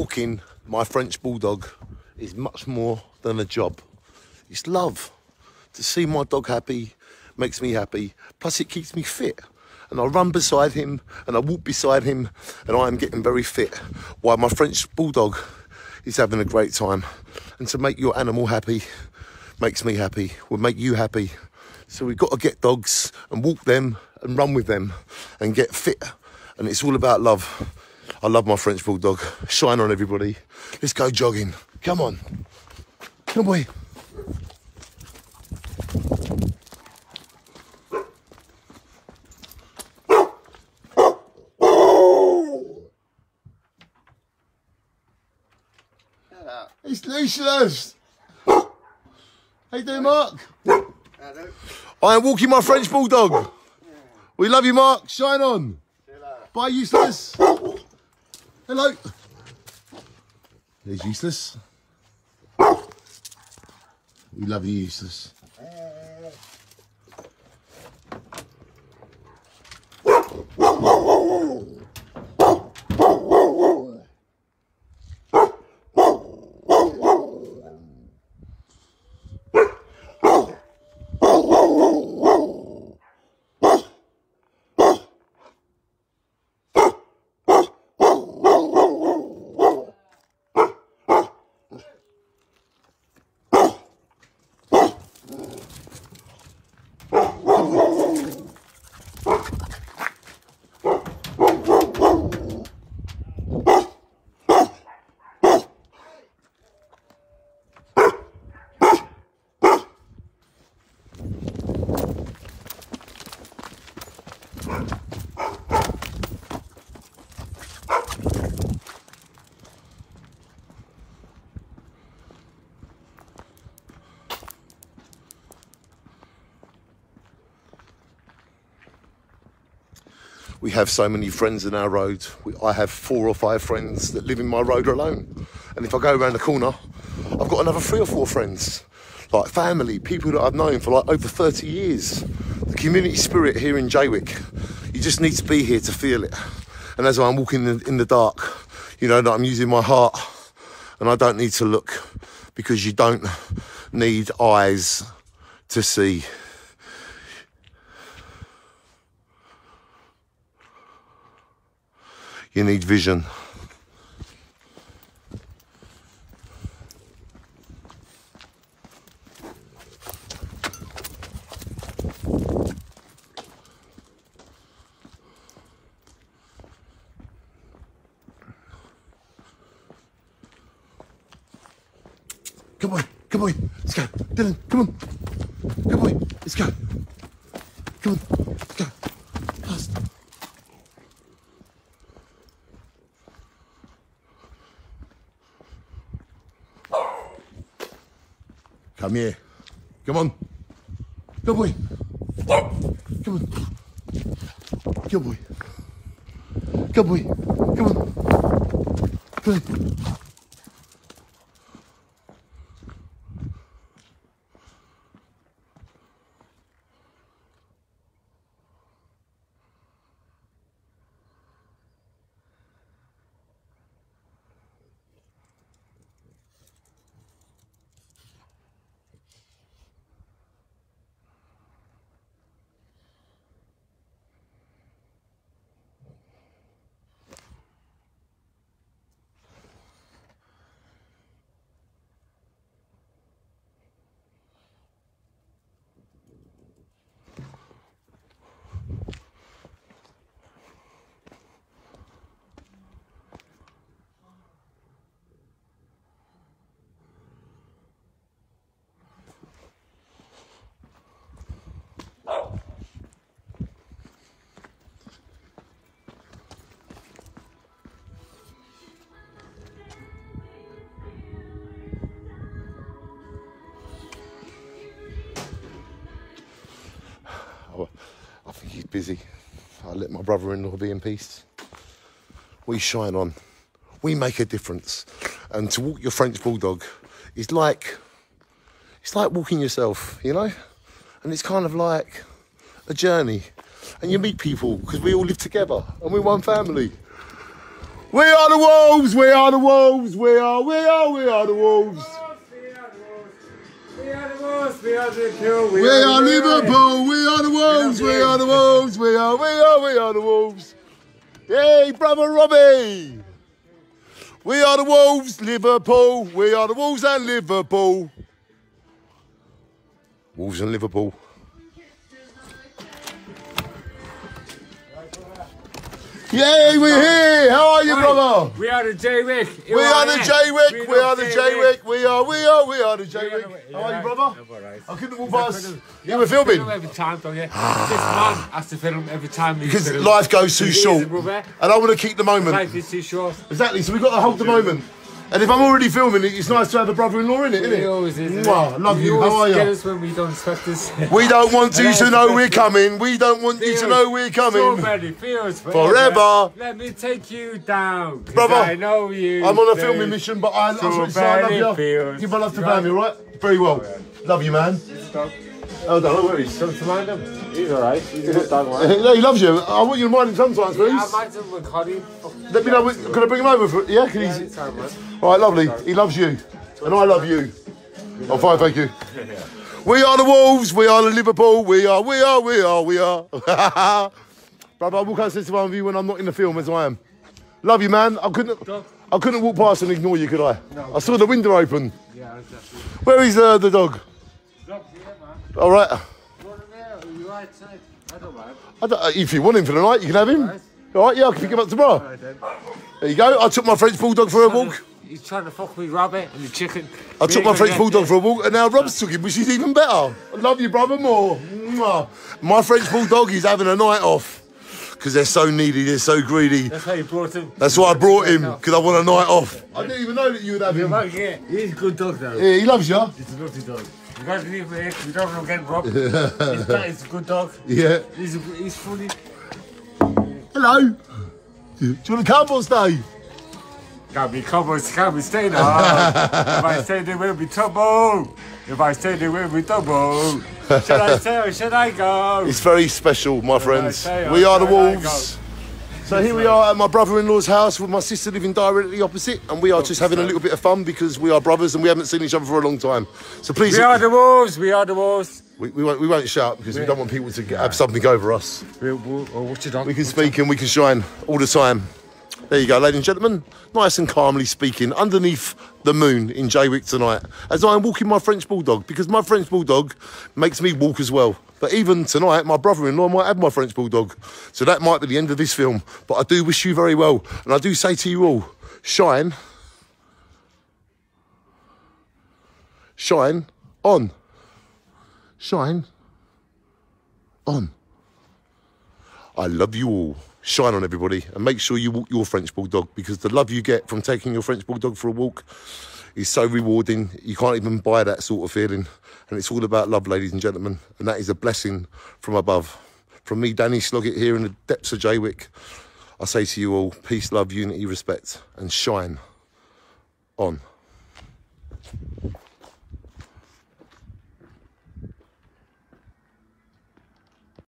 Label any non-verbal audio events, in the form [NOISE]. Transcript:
walking my French bulldog is much more than a job. It's love. To see my dog happy makes me happy. Plus, it keeps me fit. And I run beside him and I walk beside him and I am getting very fit while my French bulldog is having a great time. And to make your animal happy makes me happy, will make you happy. So we've got to get dogs and walk them and run with them and get fit. And it's all about love. I love my French bulldog. Shine on everybody. Let's go jogging. Come on. Come on, boy. It's Lucius. How you doing, Mark? I am walking my French bulldog. We love you, Mark. Shine on. Bye, useless. Hello. There's useless. We love you, useless. We have so many friends in our road. We, I have four or five friends that live in my road alone. And if I go around the corner, I've got another three or four friends, like family, people that I've known for like over 30 years. The community spirit here in Jaywick, you just need to be here to feel it. And as I'm walking in, in the dark, you know that I'm using my heart and I don't need to look because you don't need eyes to see. You need vision. Come on, come on, let's go. Dylan, come on. Come on, let's go. Come on, Come here. Come on. Good oh. boy. Come on. Good boy. Good boy. Come on. Good. Oh, busy. I let my brother-in-law be in peace. We shine on. We make a difference. And to walk your French bulldog is like it's like walking yourself, you know? And it's kind of like a journey. And you meet people because we all live together and we're one family. We are the Wolves. We are the Wolves. We are. We are. We are the Wolves. We are the Wolves. We are Liverpool. We are Liverpool. We are the Wolves. We are the Wolves. We are. We are. We are the Wolves. Hey, brother Robbie. We are the Wolves, Liverpool. We are the Wolves and Liverpool. Wolves and Liverpool. Yay, we're here. How are you, brother? We are the Jaywick. We are the Jaywick. We are the Jaywick. We are, we are, we are the Jaywick. How are you, brother? I'm alright. I couldn't walk past. You were filming? Film every time, don't you? this man has to film every time. Because life goes too short. And I want to keep the moment. Life is too short. Exactly, so we've got to hold the moment. And if I'm already filming it, it's nice to have a brother-in-law in it, isn't He it? always is. Mwah, it? love you. How are you? us when we don't expect this. [LAUGHS] We don't want you to know [LAUGHS] we're coming. We don't want you to know we're coming. feels Forever. Let me take you down, Brother, I know you. I'm on a filming mission, but I, I, So swear to God, I love you. feels. Give my love to family, right? Very well. Love you, man. Dog. Oh, don't worry. Don't you mind him? He's alright. He's a good dog, man. No, he loves you. I want you to mind him sometimes, please. I please. mind him with Cody. Let me know. when- Can I bring him over? For, yeah, can Yeah, he? anytime, man. All right, lovely. He loves you, and I love you. Oh, fine, thank you. We are the Wolves. We are the Liverpool. We are. We are. We are. We are. [LAUGHS] Brother, I walk outside to one of you when I'm not in the film, as I am. Love you, man. I couldn't. I couldn't walk past and ignore you, could I? I saw the window open. Yeah, exactly. Where is uh, the dog? Dog here, man. All right. Go in there. Are you right side? I don't mind. I don't, uh, if you want him for the night, you can have him. Right. All right, yeah, I can pick him up tomorrow. There you go. I took my French bulldog for a walk. He's trying to fuck me, rabbit and the chicken. I took my French bulldog for a walk, and now Rob's took him, which is even better. I love you, brother, more. Mwah. My French bulldog is having a night off because they're so needy, they're so greedy. That's how you brought him. That's why I brought him because I want a night off. I didn't even know that you would have him. Yeah, he's a good dog though. Yeah, he loves you. He's a lovely dog. You guys leave me. We don't want to get robbed. he's, that, he's a good dog. Yeah. He's, he's funny. Hello. Do you want to come or stay? Can't be cowboys, can't be staying hard. if I stay there, will be trouble. If I stay there, will be trouble. [LAUGHS] Should I stay or should I go? It's very special, my friends. We are the I I Wolves. So here we are at my brother-in-law's house with my sister living directly opposite, and we are just having a little bit of fun because we are brothers and we haven't seen each other for a long time. So please, We are the wolves. We are the wolves. we, we won't, we won't shout because we don't want people to get, have something over us. We, we, oh, dog? We can speak and we can shine all the time. There you go, ladies and gentlemen. Nice and calmly speaking underneath the moon in Jaywick tonight as I am walking my French Bulldog because my French Bulldog makes me walk as well. But even tonight, my brother in law might have my French Bulldog. So that might be the end of this film. But I do wish you very well. And I do say to you all shine, shine on, shine on. I love you all. Shine on everybody and make sure you walk your French Bulldog because the love you get from taking your French Bulldog for a walk is so rewarding. You can't even buy that sort of feeling. And it's all about love, ladies and gentlemen. And that is a blessing from above. From me, Danny Sloggett, here in the depths of Jaywick, I say to you all peace, love, unity, respect, and shine on.